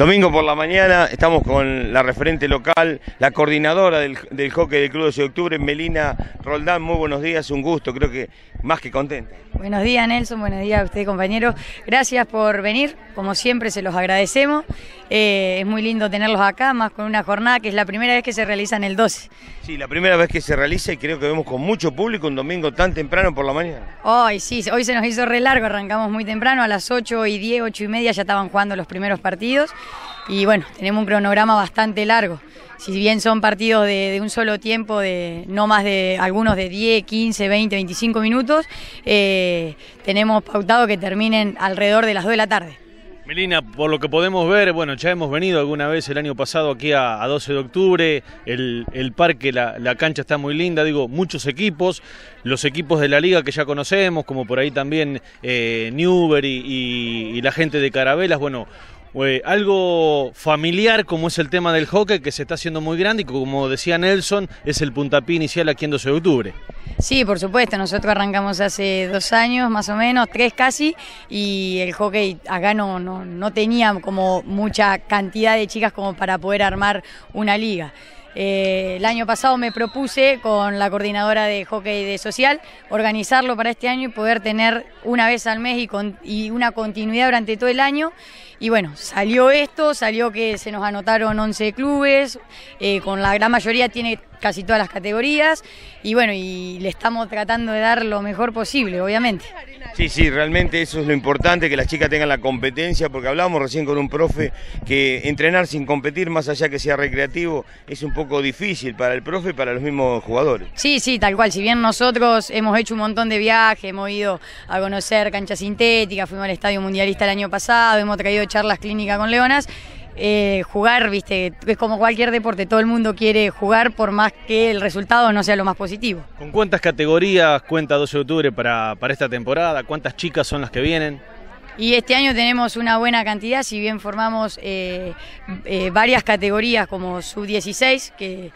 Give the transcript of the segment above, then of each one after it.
Domingo por la mañana estamos con la referente local, la coordinadora del, hockey del Club 12 de Octubre, Melina Roldán. Muy buenos días, un gusto, creo que más que contenta. Buenos días Nelson, buenos días a usted compañero. Gracias por venir, como siempre se los agradecemos. Eh, es muy lindo tenerlos acá, más con una jornada que es la primera vez que se realiza en el 12. Sí, la primera vez que se realiza y creo que vemos con mucho público un domingo tan temprano por la mañana. Hoy sí, hoy se nos hizo re largo, arrancamos muy temprano, a las 8 y 10, 8 y media ya estaban jugando los primeros partidos y bueno, tenemos un cronograma bastante largo. Si bien son partidos de, un solo tiempo, de no más de algunos de 10, 15, 20, 25 minutos, eh, tenemos pautado que terminen alrededor de las 2 de la tarde. Melina, por lo que podemos ver, bueno, ya hemos venido alguna vez el año pasado aquí a, 12 de octubre, el, parque, la, cancha está muy linda, digo, muchos equipos, los equipos de la liga que ya conocemos, como por ahí también eh, Newber y la gente de Carabelas, bueno, algo familiar como es el tema del hockey que se está haciendo muy grande y como decía Nelson es el puntapié inicial aquí en 12 de octubre. Sí, por supuesto, nosotros arrancamos hace dos años más o menos, tres casi, y el hockey acá no, no, no tenía como mucha cantidad de chicas como para poder armar una liga. Eh, el año pasado me propuse con la coordinadora de hockey de social organizarlo para este año y poder tener una vez al mes y, una continuidad durante todo el año. Y bueno, salió esto, salió que se nos anotaron 11 clubes, eh, con la gran mayoría tiene casi todas las categorías y bueno, y le estamos tratando de dar lo mejor posible, obviamente. Sí, sí, realmente eso es lo importante, que las chicas tengan la competencia, porque hablábamos recién con un profe que entrenar sin competir, más allá que sea recreativo, es un poco difícil para el profe y para los mismos jugadores. Sí, sí, tal cual, si bien nosotros hemos hecho un montón de viajes, hemos ido a conocer canchas sintéticas, fuimos al Estadio Mundialista el año pasado, hemos traído charlas clínicas con Leonas, eh, jugar, viste, es como cualquier deporte, todo el mundo quiere jugar por más que el resultado no sea lo más positivo. ¿Con cuántas categorías cuenta 12 de octubre para, para esta temporada? ¿Cuántas chicas son las que vienen? Y este año tenemos una buena cantidad, si bien formamos eh, eh, varias categorías como sub-16, que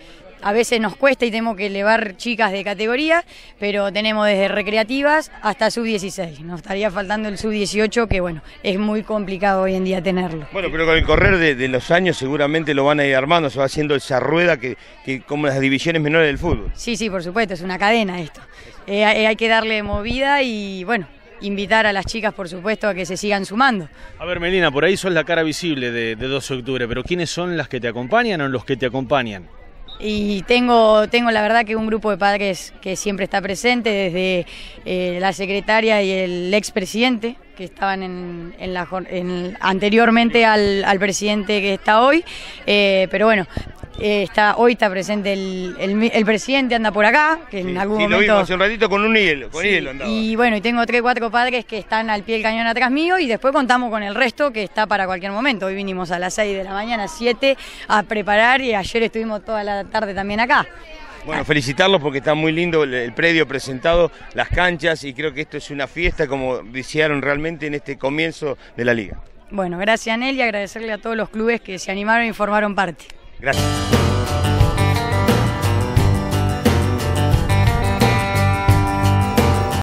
a veces nos cuesta y tenemos que elevar chicas de categoría, pero tenemos desde recreativas hasta sub-16. Nos estaría faltando el sub-18, que bueno, es muy complicado hoy en día tenerlo. Bueno, pero con el correr de, los años seguramente lo van a ir armando, se va haciendo esa rueda que, como las divisiones menores del fútbol. Sí, sí, por supuesto, es una cadena esto. Eh, eh, hay que darle movida y bueno, invitar a las chicas, por supuesto, a que se sigan sumando. A ver, Melina, por ahí sos la cara visible de, de 12 de octubre, pero ¿quiénes son las que te acompañan o los que te acompañan? Y tengo, tengo la verdad que un grupo de padres que siempre está presente, desde eh, la secretaria y el expresidente, que estaban en, la, anteriormente al, presidente que está hoy. Eh, pero bueno, eh, está, hoy está presente el, presidente, anda por acá, que en algún momento... lo vimos hace un ratito con un hielo, con hielo andaba. Y bueno, y tengo tres, cuatro padres que están al pie del cañón atrás mío y después contamos con el resto que está para cualquier momento. Hoy vinimos a las 6 de la mañana, 7, a preparar y ayer estuvimos toda la tarde también acá. Bueno, felicitarlos porque está muy lindo el, predio presentado, las canchas y creo que esto es una fiesta como desearon realmente en este comienzo de la liga. Bueno, gracias Nelly y agradecerle a todos los clubes que se animaron y formaron parte. Gracias.